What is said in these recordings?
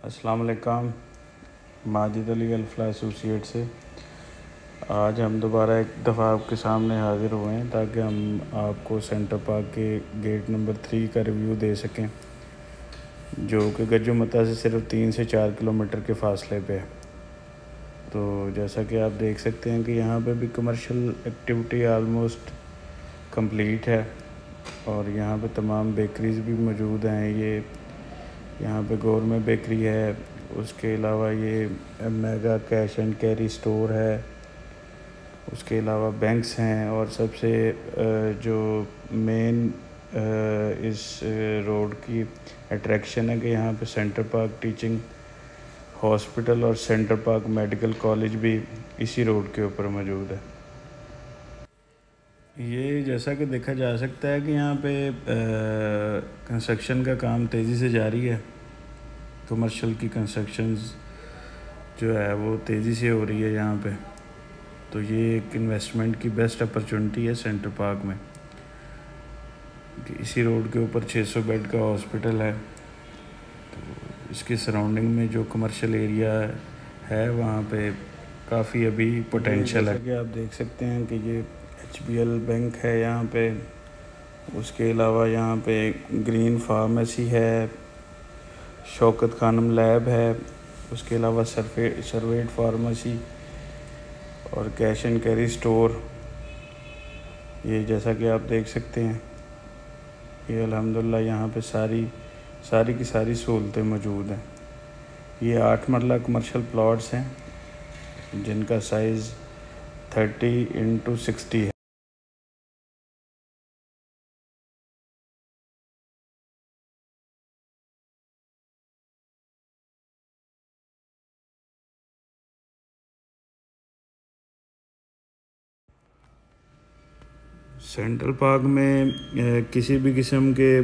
अस्सलाम वालेकुम। माजिद अली अल्फला एसोसिएट से। आज हम दोबारा एक दफ़ा आपके सामने हाज़िर हुए हैं ताकि हम आपको सेंटर पार्क के गेट नंबर थ्री का रिव्यू दे सकें, जो कि गज्जो मता से सिर्फ़ तीन से चार किलोमीटर के फासले पे है। तो जैसा कि आप देख सकते हैं कि यहाँ पे भी कमर्शियल एक्टिविटी आलमोस्ट कंप्लीट है और यहाँ पे तमाम बेकरीज़ भी मौजूद हैं। ये यहाँ पे गौरमेंट बेकरी है, उसके अलावा ये mega cash and carry store है, उसके अलावा बैंक्स हैं और सबसे जो मेन इस रोड की अट्रैक्शन है कि यहाँ पे सेंटर पार्क टीचिंग हॉस्पिटल और सेंटर पार्क मेडिकल कॉलेज भी इसी रोड के ऊपर मौजूद है। ये जैसा कि देखा जा सकता है कि यहाँ पे कंस्ट्रक्शन का काम तेज़ी से जारी है। कमर्शियल की कंस्ट्रक्शन जो है वो तेज़ी से हो रही है यहाँ पे। तो ये एक इन्वेस्टमेंट की बेस्ट अपॉर्चुनिटी है सेंटर पार्क में। इसी रोड के ऊपर 600 बेड का हॉस्पिटल है। तो इसके सराउंडिंग में जो कमर्शियल एरिया है, वहाँ पे काफ़ी अभी पोटेंशियल है। कि आप देख सकते हैं कि ये एच बैंक है यहाँ पे। उसके अलावा यहाँ पे ग्रीन फार्मेसी है, शौकत खानम लैब है, उसके अलावा सरफे सरवेट फार्मेसी और कैश एंड कैरी स्टोर। ये जैसा कि आप देख सकते हैं, ये अल्हम्दुलिल्लाह यहाँ पे सारी सारी की सारी सहूलतें मौजूद हैं। ये आठ मरला कमर्शियल प्लॉट्स हैं, जिनका साइज़ थर्टी इंटू सिक्सटी है। सेंट्रल पार्क में किसी भी किस्म के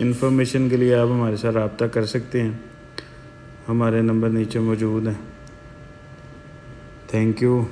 इंफॉर्मेशन के लिए आप हमारे साथ रबता कर सकते हैं। हमारे नंबर नीचे मौजूद हैं। Thank you